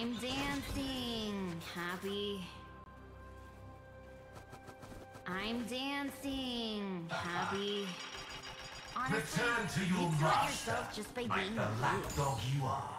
I'm dancing, happy. I'm dancing, happy. Honestly, Return to your you master, yourself just by like being the lapdog you are.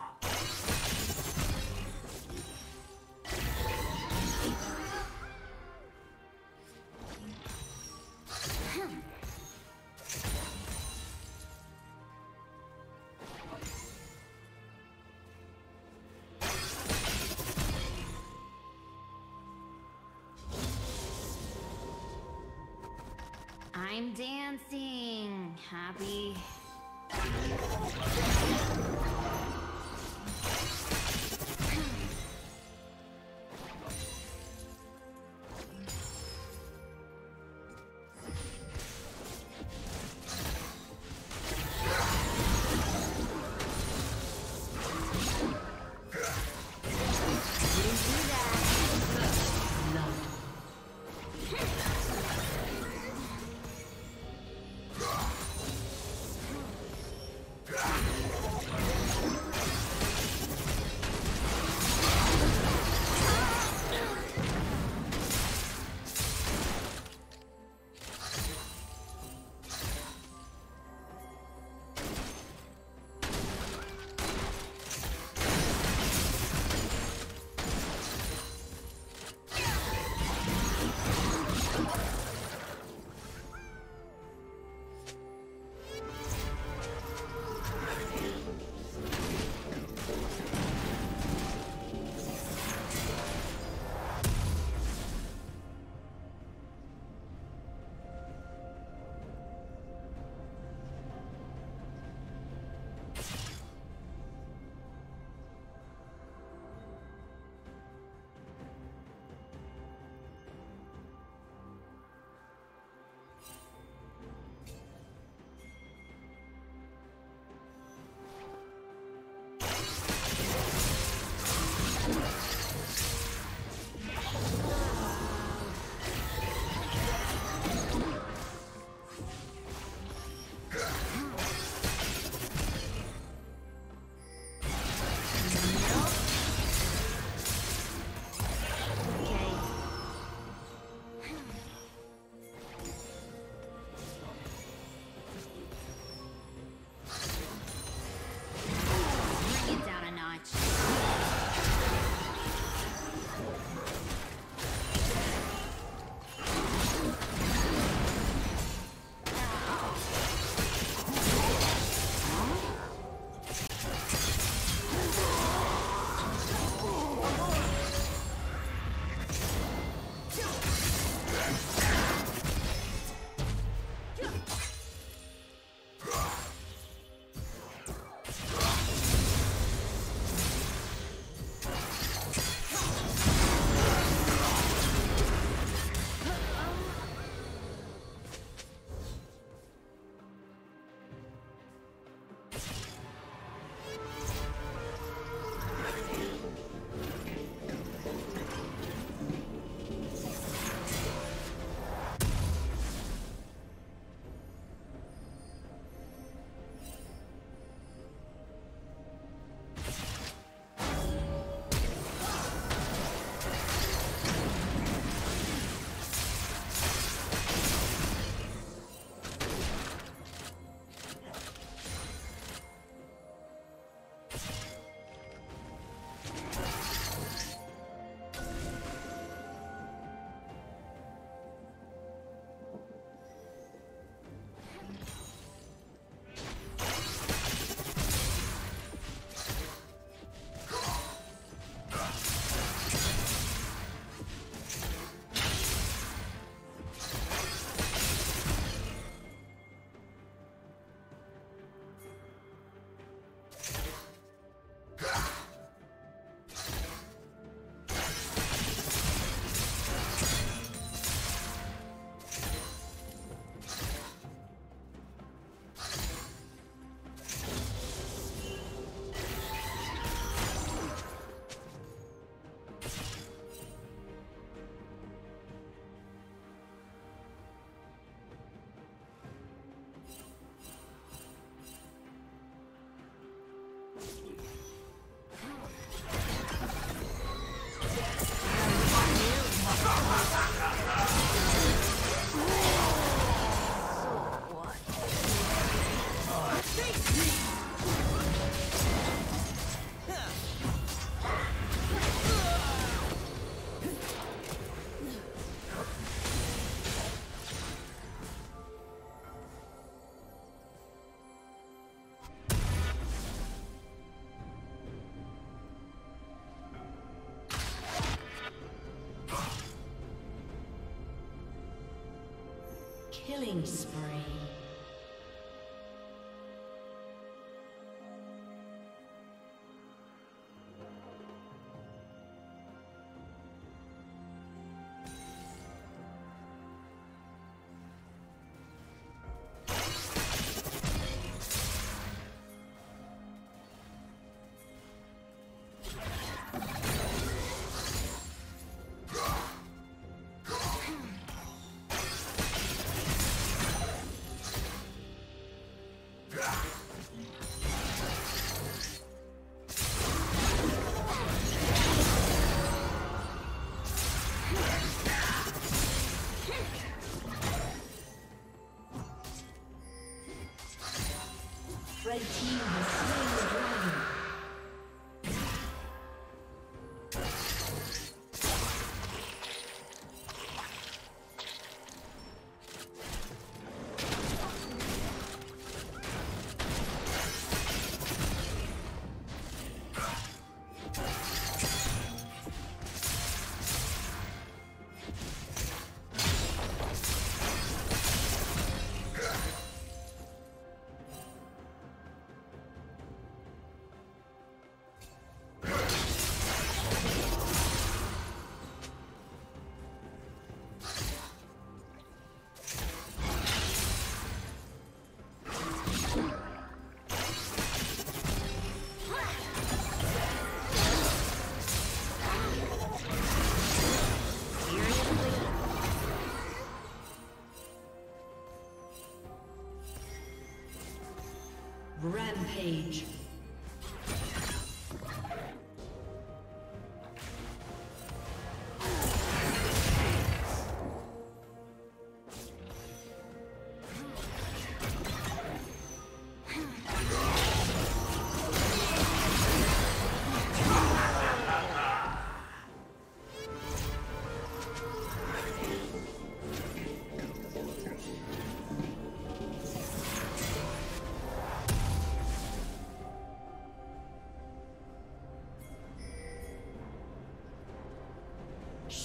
Killing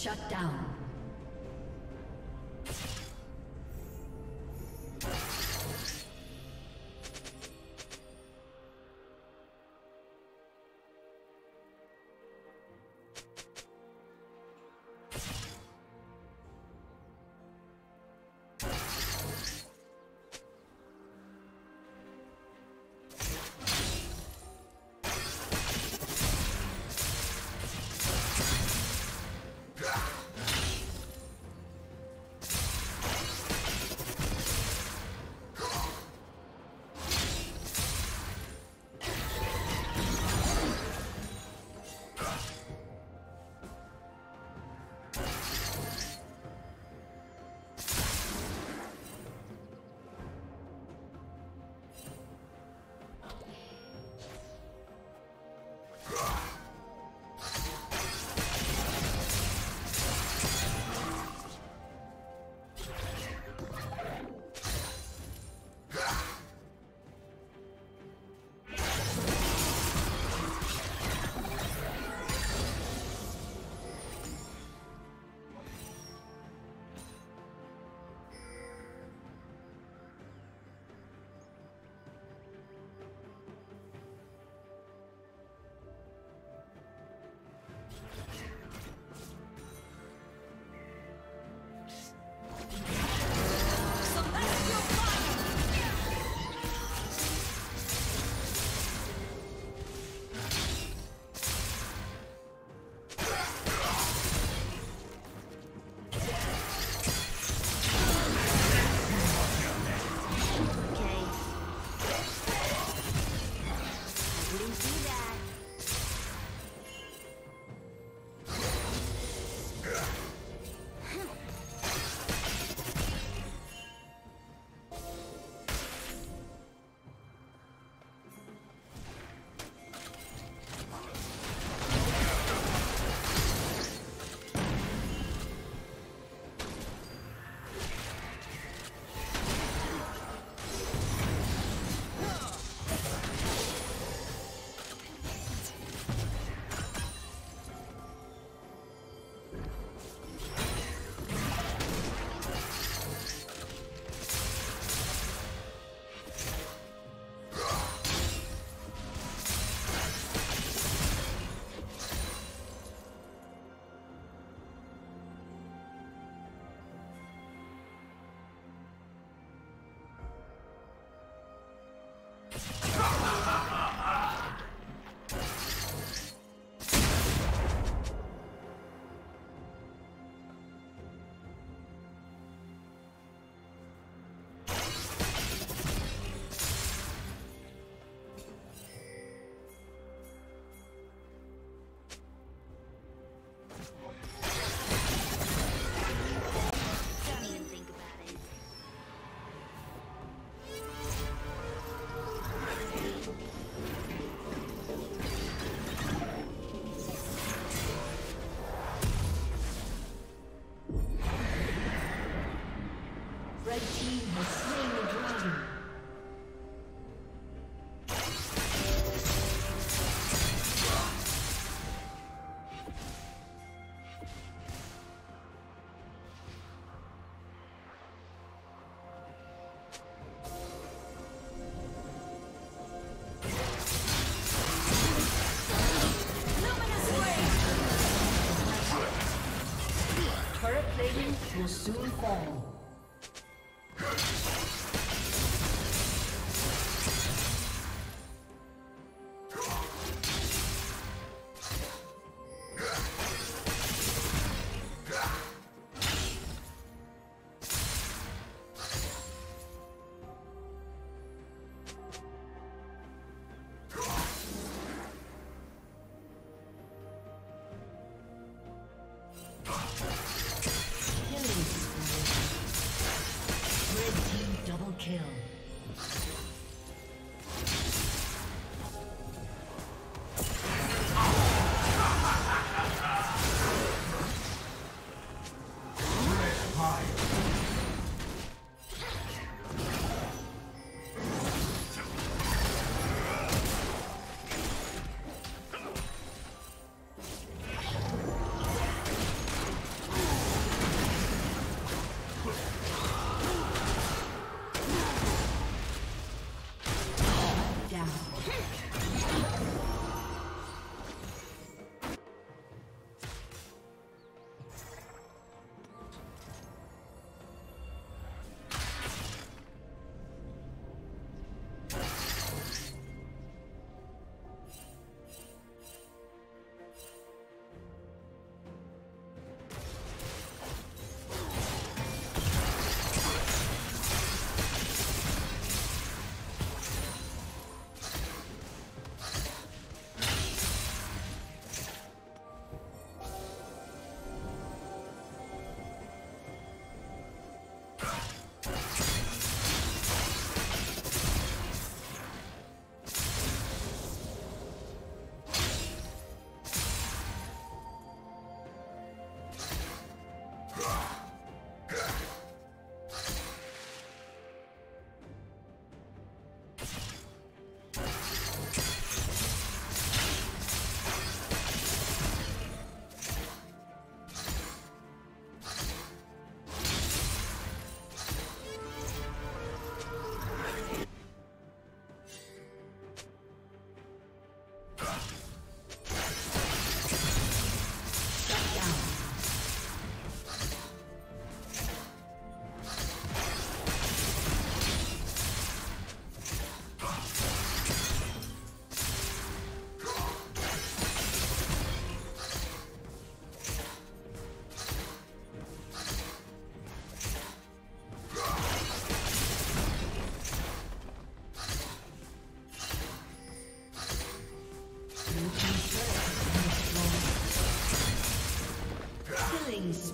Shut down. Soon fall.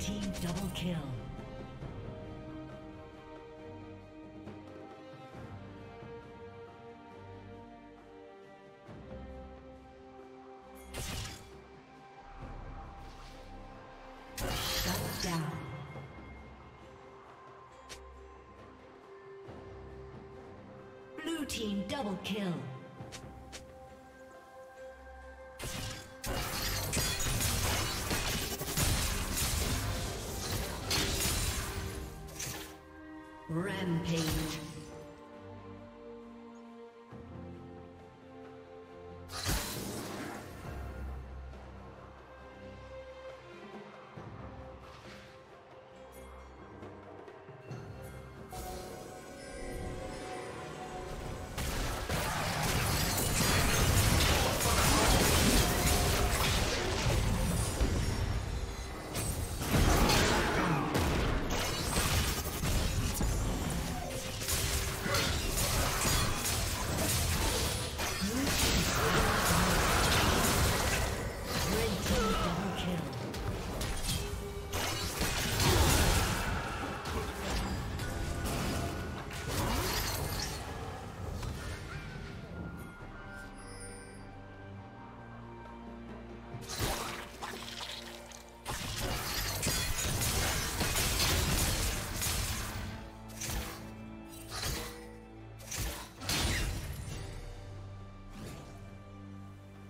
Team double kill. Blue Team double kill.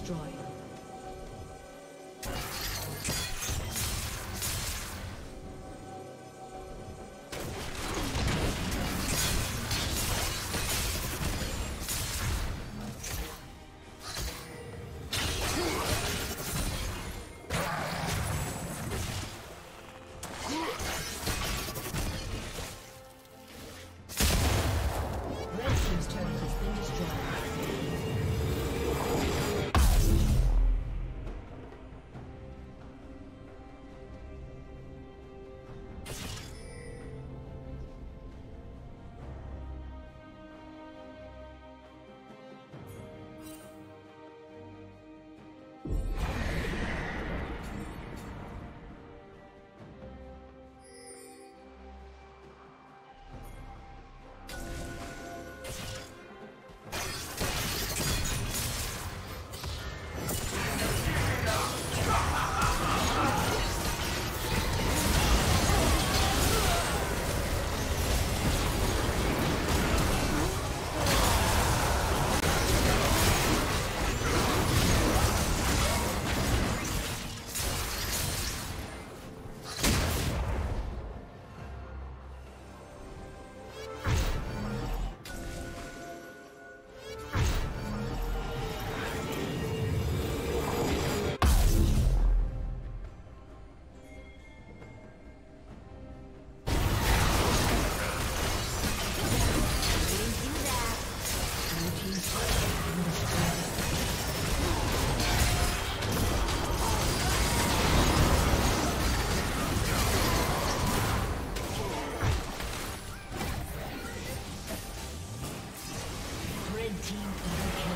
destroyed. team double.